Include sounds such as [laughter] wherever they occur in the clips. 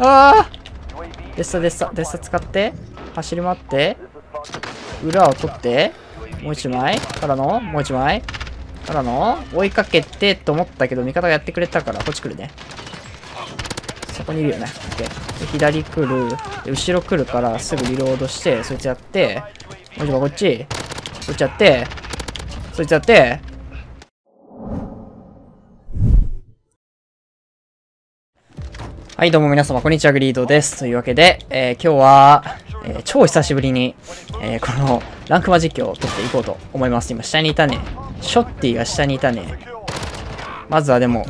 ああデッサデッサデッサ使って。走り回って。裏を取って。もう一枚。からの。もう一枚。からの。追いかけてと思ったけど味方がやってくれたからこっち来るね。そこにいるよね。OK で左来る。で後ろ来るからすぐリロードしてそいつやって。もう一枚こっち。そいつやって。そいつやって。はい、どうも皆様、こんにちは、グリードです。というわけで、えー今日は、えー超久しぶりに、えーこのランクマ実況を撮っていこうと思います。今、下にいたね。ショッティが下にいたね。まずはでも、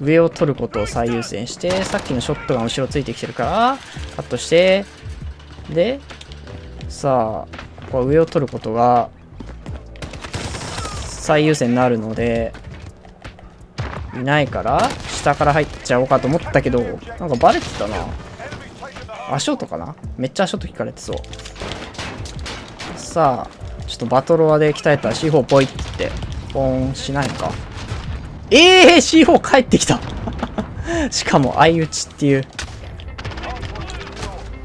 上を取ることを最優先して、さっきのショットが後ろついてきてるから、カットして、で、さあ、ここは上を取ることが、最優先になるので、いないから、下から入っちゃおうかと思ったけど、なんかバレてたな。足音かな？めっちゃ足音聞かれてそう。さあ、ちょっとバトロワで鍛えた C4 ポイって、ポンしないのか？ええー、C4 帰ってきた [laughs] しかも相打ちっていう。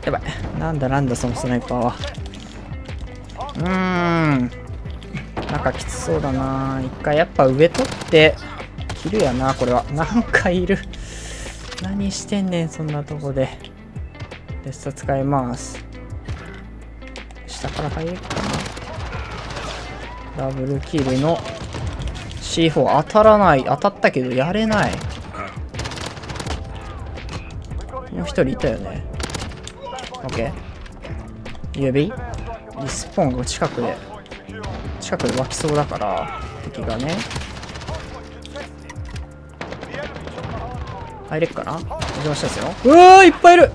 やばい。なんだなんだそのスナイパーは。うーん。なんかきつそうだな一回やっぱ上取って、切るやな、これは。なんかいる。何してんねん、そんなとこで。レッサ使います。下から入るかな。ダブルキルの C4 当たらない。当たったけどやれない。もう一人いたよね。OK。指リスポーンが近くで、近くで湧きそうだから、敵がね。入れっかな？お邪魔したんですよ。うわーいっぱいいる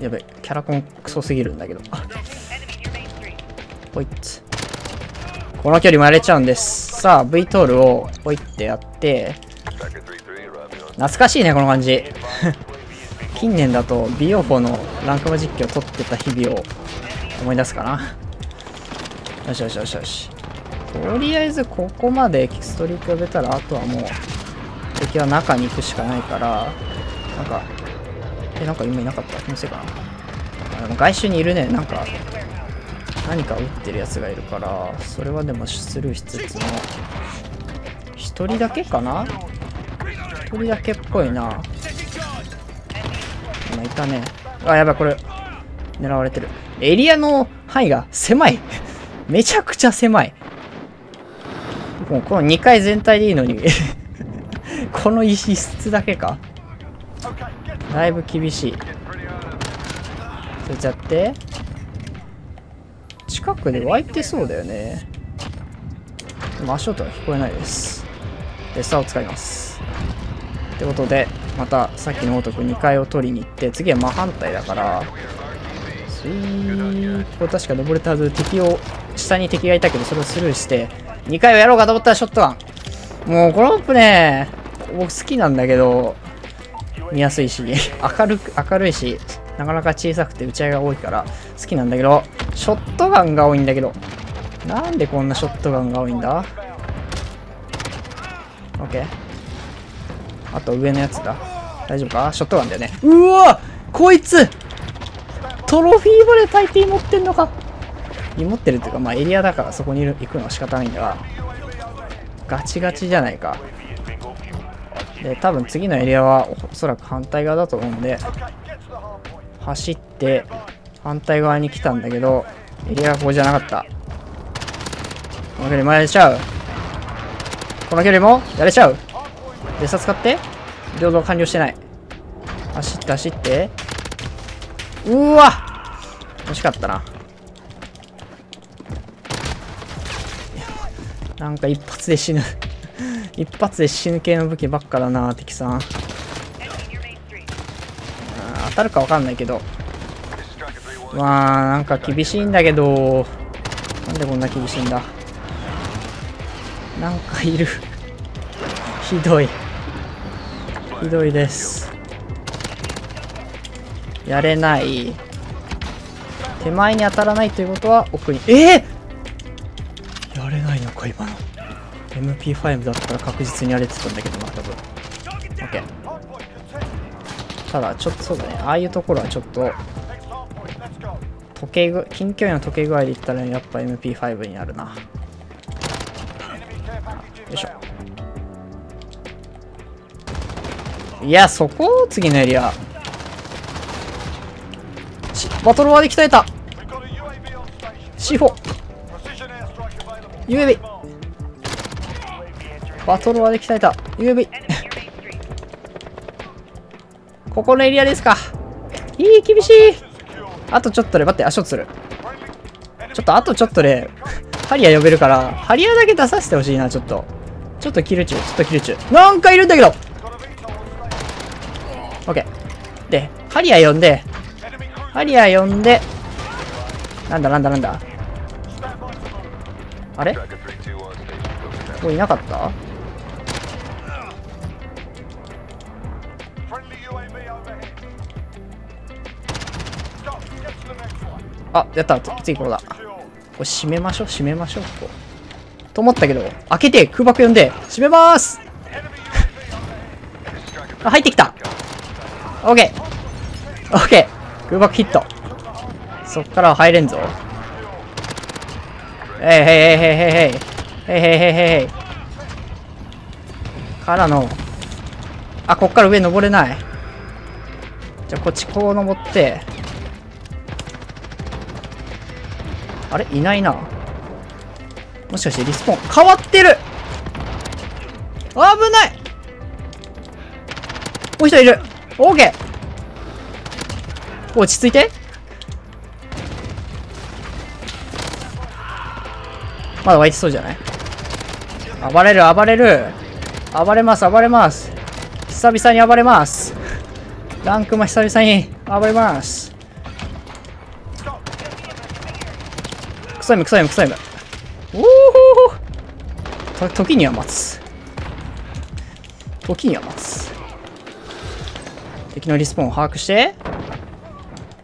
やべ、キャラコンクソすぎるんだけど。あポイッツ。この距離もやれちゃうんです。さあ、V トールをポイってやって、懐かしいね、この感じ。[laughs] 近年だと、ビオフォのランクマ実況を撮ってた日々を思い出すかな。よしよしよしよし。とりあえずここまでキストリーク呼べたら、あとはもう、敵は中に行くしかないから、なんか、え、なんか今いなかった？気のせいかな？あでも外周にいるね、なんか、何か撃ってるやつがいるから、それはでもスルーしつつも、一人だけかな？一人だけっぽいな。今いたね。あ、やばい、これ、狙われてる。エリアの範囲が狭い。めちゃくちゃ狭い。もうこの2階全体でいいのにこの石室だけか。だいぶ厳しい。それちゃって。近くで湧いてそうだよね。でも足音は聞こえないです。餌を使います。ってことでまたさっきのごとく2階を取りに行って次は真反対だからスイーここ確か登れたはず敵を下に敵がいたけどそれをスルーして2回をやろうかと思ったらショットガン。もうこのマップね僕好きなんだけど見やすいし明るく明るいしなかなか小さくて打ち合いが多いから好きなんだけどショットガンが多いんだけどなんでこんなショットガンが多いんだ ?OK あと上のやつだ。大丈夫か？ショットガンだよね。うわ！こいつ！トロフィーボレー大抵持ってんのか？持ってるっていうかまあエリアだからそこにいる行くのは仕方ないんだがガチガチじゃないか。で多分次のエリアはおそらく反対側だと思うんで走って反対側に来たんだけどエリアがここじゃなかった。この距離もやれちゃう。この距離もやれちゃう。でさ使って領土完了してない。走って走って。うわ!惜しかったな。なんか一発で死ぬ。一発で死ぬ系の武器ばっかだな敵さん。当たるかわかんないけど。まあなんか厳しいんだけど。なんでこんな厳しいんだ。なんかいる。[laughs] ひどい。ひどいです。やれない。手前に当たらないということは奥に。えー、MP5 だったら確実にやれてたんだけど。な多分 OK ただちょっとそうだね。ああいうところはちょっと時計ぐ近距離の時計具合で言ったらやっぱ MP5 になるな。よいしょ。いやそこ？次のエリア。バトルワーで鍛えた C4 UAV バトルワーで鍛えた。UV ここのエリアですか。いい厳しい。あとちょっとで待って足をつる。ちょっとあとちょっとでハリア呼べるからハリアだけ出させてほしいなちょっと。ちょっとキル中ちょっとキル中。なんかいるんだけど。オッケー。でハリア呼んでハリア呼んでなんだなんだなんだ。あれ？もういなかった？あ、やった。次これだ。これ閉めましょう、閉めましょう、こう。と思ったけど、開けて空爆呼んで、閉めまーす [laughs] あ、入ってきたオッケー。オッケー空爆ヒット。そっからは入れんぞ。えいへいへいへいへい。へいへいへいへいへい。からの、あ、こっから上登れない。じゃ、こっちこう登って、あれ？いないな。もしかしてリスポーン。変わってる。危ない。もう一人いる。オーケー。落ち着いて。まだ湧いてそうじゃない？暴れる暴れる。暴れます暴れます。久々に暴れます。ランクも久々に暴れます。クソイムクソイムクソイムおお時には待つ。時には待つ。敵のリスポーンを把握して。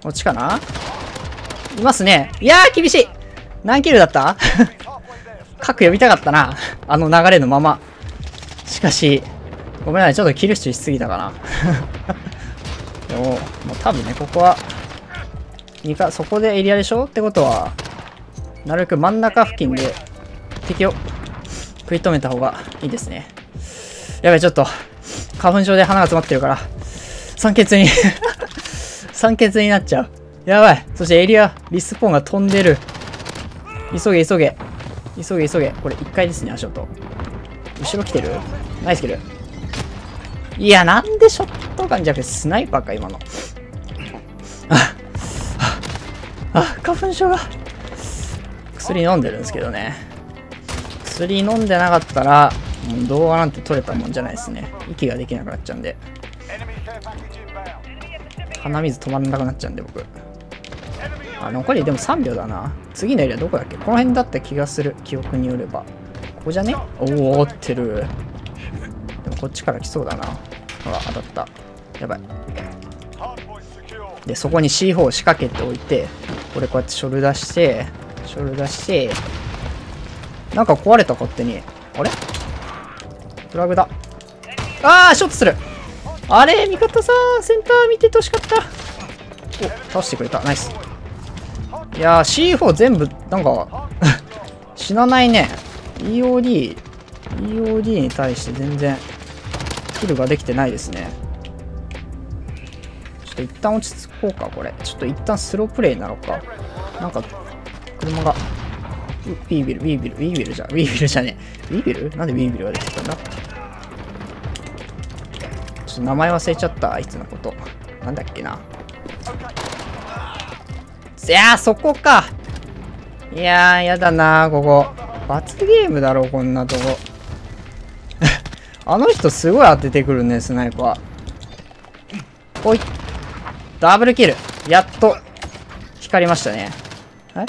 こっちかな。いますね。いやー厳しい。何キルだった？[laughs] 核呼びたかったな。あの流れのまま。しかしごめんなさい。ちょっとキル数しすぎたかな。[laughs] でももう多分ねここはそこでエリアでしょ？ってことはなるべく真ん中付近で敵を食い止めた方がいいですね。やばい、ちょっと、花粉症で鼻が詰まってるから、酸欠に [laughs] 酸欠になっちゃう。やばい。そしてエリア、リスポーンが飛んでる。急げ、急げ。急げ、急げ。これ1階ですね、足音。後ろ来てる？ナイスキル。いや、なんでショットガンじゃなくてスナイパーか、今の。あ、あ、花粉症が。薬飲んでるんですけどね。薬飲んでなかったら、もう動画なんて撮れたもんじゃないですね。息ができなくなっちゃうんで。鼻水止まらなくなっちゃうんで、僕。あ、残りでも3秒だな。次のエリアどこだっけ？この辺だった気がする。記憶によれば。ここじゃね？おお、ってる。でもこっちから来そうだな。ほら、当たった。やばい。で、そこに C4 を仕掛けておいて、これこうやってショルダーして、ショルダーして、なんか壊れた勝手に。あれ？フラグだ。あーショットするあれ味方さセンター見ててほしかった。お、倒してくれた。ナイス。いやー C4 全部、なんか [laughs] 死なないね。EOD、EOD に対して全然、キルができてないですね。ちょっと一旦落ち着こうか、これ。ちょっと一旦スロープレイになのか。なんか、車が、ウィービル、ウィービル、ウィービルじゃ、ウィービルじゃねえ。ウィービル？なんでウィービルが出てきたんだ？ちょっと名前忘れちゃった、あいつのこと。なんだっけな。いやー、そこか。いやー、やだなここ。罰ゲームだろ、こんなとこ。あの人すごい当ててくるね、スナイパー。ほい。ダブルキル。やっと、光りましたね。え？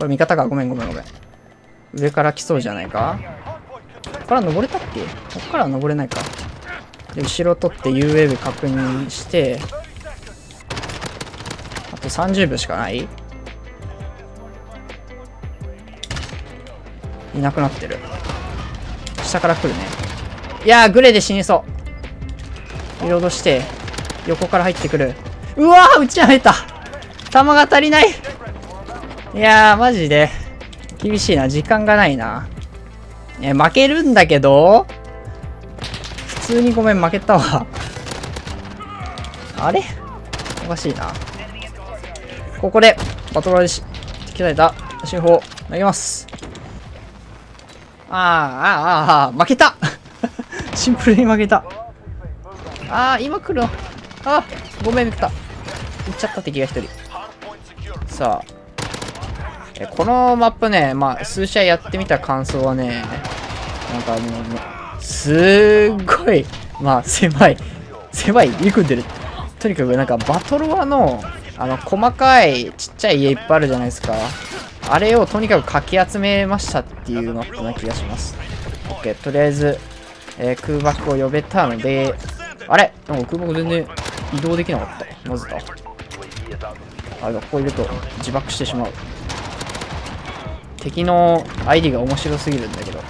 これ味方か？ごめんごめんごめん。上から来そうじゃないか？ここから登れたっけ？ここからは登れないか。で、後ろ取って UAV 確認して、あと30秒しかないいなくなってる。下から来るね。いやー、グレで死にそう。リロードして、横から入ってくる。うわー、撃ち上げた弾が足りないいやー、マジで。厳しいな。時間がないな。え、負けるんだけど？普通にごめん、負けたわ。あれ？おかしいな。ここで、バトルし、敵られた、進砲、投げます。あー、あー、あー、負けた [laughs] シンプルに負けた。あー、今来るの？あー、ごめん、めくった。行っちゃった敵が一人。さあ。え、このマップね、まあ、数試合やってみた感想はね、なんかもう、すっごい、まあ、狭い、狭い、入り組んでる。とにかくなんかバトルワの、あの、細かいちっちゃい家いっぱいあるじゃないですか。あれをとにかくかき集めましたっていうマップな気がします。OK、とりあえず、えー、空爆を呼べたので、あれ？なんか空爆全然移動できなかった。なぜだあれだ、ここいると自爆してしまう。敵の ID が面白すぎるんだけど。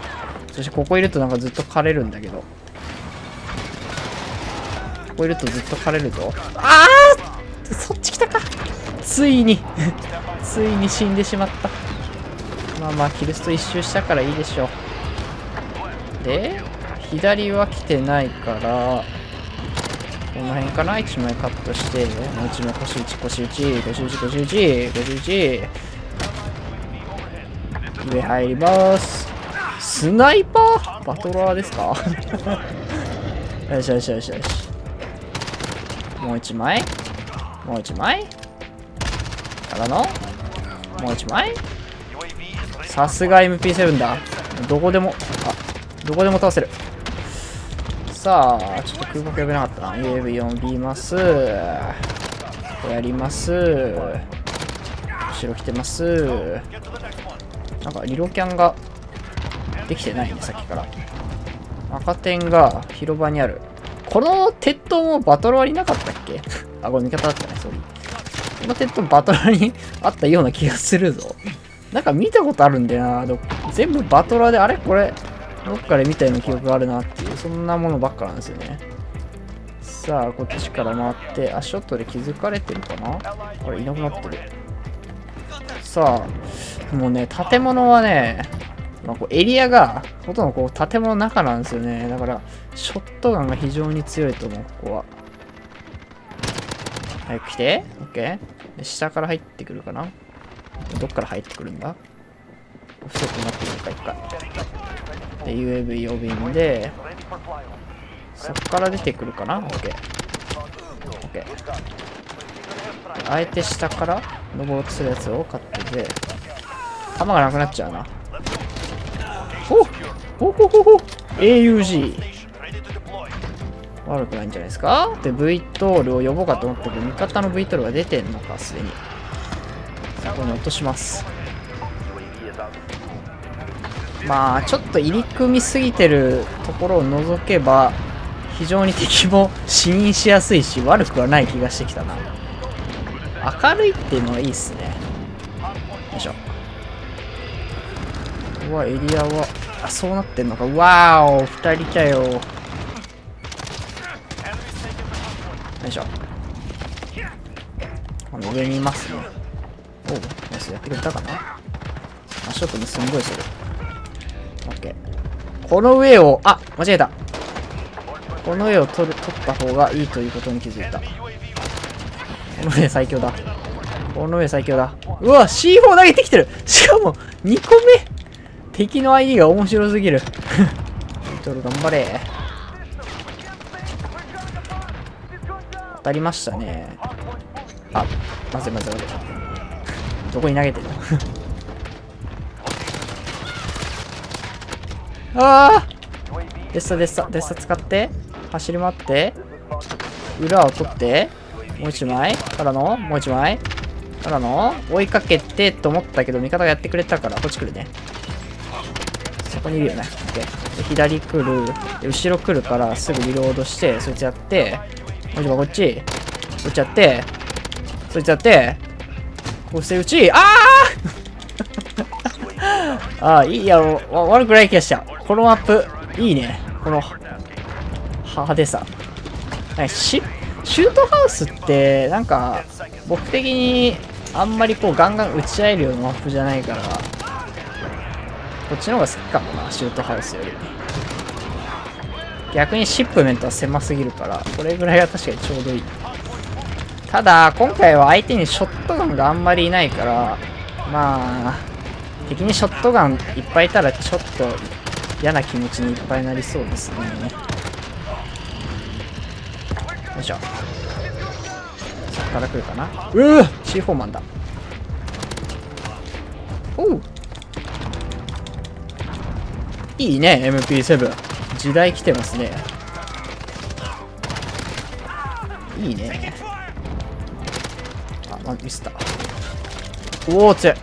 そしてここいるとなんかずっと枯れるんだけど。ここいるとずっと枯れるぞ。ああそっち来たかついに [laughs] ついに死んでしまった。まあまあ、キルスト一周したからいいでしょう。で、左は来てないから、この辺かな ?1 枚カットして、もう1枚腰打ち、腰打ち、腰打ち、腰打ち、腰打ち。上入ります。スナイパー？バトラーですか？[laughs] よしよしよしよし。もう1枚？もう1枚？からの？もう1枚？さすが MP7 だ。どこでも、あ、どこでも倒せる。さあ、ちょっと空爆呼べなかったな。UAV4B ます。やります。後ろ来てます。なんかリロキャンができてないね、さっきから。赤点が広場にある。この鉄塔もバトル割りなかったっけ？[laughs] あ、これ味方だったね、ソリこの鉄塔バトラーにあったような気がするぞ。なんか見たことあるんだよな。全部バトラーで、あれ？これ、どっかで見たような記憶があるなっていう、そんなものばっかなんですよね。さあ、こっちから回って、足音で気づかれてるかな？これいなくなってる。さあ、もうね、建物はね、まあ、こうエリアがほとんどこう建物の中なんですよね。だから、ショットガンが非常に強いと思う、ここは。早く来て。オッケー。下から入ってくるかなどっから入ってくるんだ？太くなってるか、一回。で、UAV 呼びんで、そっから出てくるかな？オッケー。オッケー。あえて下から登ろうとするやつを買ってて、弾がなくなっちゃうな。おほほほほ !AUG。悪くないんじゃないですか？で、V トールを呼ぼうかと思ったけど、味方の V トールが出てんのか、すでに。さあ、ここに落とします。まあ、ちょっと入り組みすぎてるところを除けば、非常に敵も視認しやすいし、悪くはない気がしてきたな。明るいっていうのはいいっすね。よいしょ。わ、エリアは、あ、そうなってんのか。わーお、二人来たよ。よいしょ。この上にいますね。おう、ナイス、やってくれたかな足音もすんごいする。オッケー。この上を、あ、間違えた。この絵を取る取った方がいいということに気づいた。この絵最強だ。この絵最強だ。うわ !C4 投げてきてるしかも、2個目敵の ID が面白すぎる。[laughs] ちょっと頑張れ。当たりましたね。あ、まずいまずいまずい。どこに投げてるの？[laughs] ああデッサデッサ、デッサ使って。走り回って、裏を取って、もう一枚からの？もう一枚からの？追いかけてと思ったけど、味方がやってくれたから、こっち来るね。そこにいるよね。で、左来る。後ろ来るから、すぐリロードして、そいつやって、もう一枚こっち。こっちやって、そいつやって、こうして打ち、あ [laughs] ああ、いいや、悪くない気がした。このマップ、いいね。この派手さ。はい、し、シュートハウスってなんか僕的にあんまりこうガンガン打ち合えるようなマップじゃないからこっちの方が好きかもなシュートハウスより。逆にシップメントは狭すぎるからこれぐらいは確かにちょうどいい。ただ今回は相手にショットガンがあんまりいないからまあ敵にショットガンいっぱいいたらちょっと嫌な気持ちにいっぱいになりそうですね。よいしょ。そこから来るかな。うう C4 マンだ。おういいね MP7 時代来てますね。いいね。あ、ま、ミスった。おお強い。よ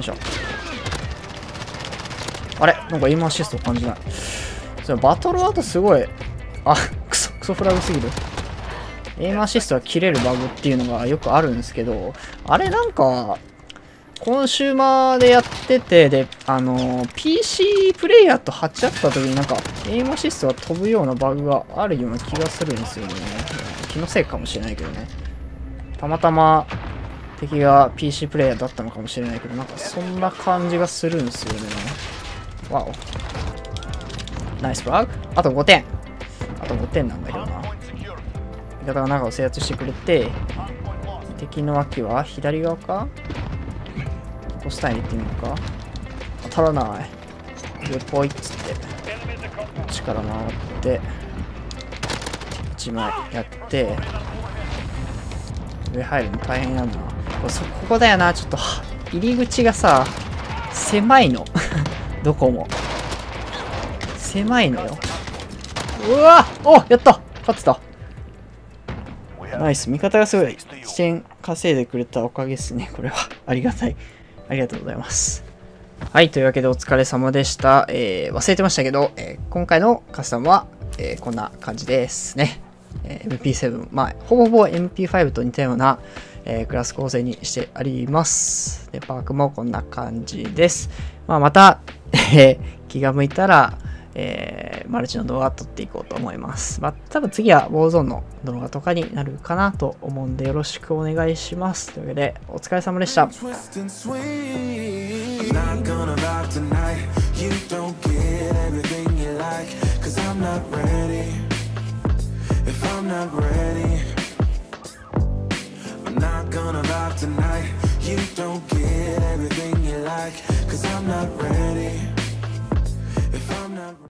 いしょ。あれ？なんかエイムアシスト感じない。それバトルアートすごい。あクソクソフラグすぎる。エイムアシストが切れるバグっていうのがよくあるんですけどあれなんかコンシューマーでやってて、で、あのー、PC プレイヤーと鉢合った時になんか、エイムアシストが飛ぶようなバグがあるような気がするんですよね。気のせいかもしれないけどね。たまたま敵が PC プレイヤーだったのかもしれないけど、なんかそんな感じがするんですよね。わお。ナイスフラグあと5点。あと5点なんだけどな。味方が中を制圧してくれて、敵の脇は左側か？ポスターに行ってみるか。当たらない。上ポイっつってこっちから回って1枚やって上入るの大変なんな。こそここだよな。ちょっと入り口がさ狭いの。[laughs] どこも。狭いのよ。うわ！おやった！勝ってた。ナイス。味方がすごい視点稼いでくれたおかげですね。これは。ありがたい。ありがとうございます。はい、というわけでお疲れ様でした。えー、忘れてましたけど、えー、今回のカスタムは、えー、こんな感じですね。え MP7、まあ、ほぼほぼ MP5 と似たような、えクラス構成にしてあります。で、パークもこんな感じです。まあ、また、え気が向いたら、えー、マルチの動画撮っていこうと思います。まあ、多分次はウォーゾーンの動画とかになるかなと思うんでよろしくお願いします。というわけで、お疲れ様でした。You don't get everything you like, cause I'm not ready.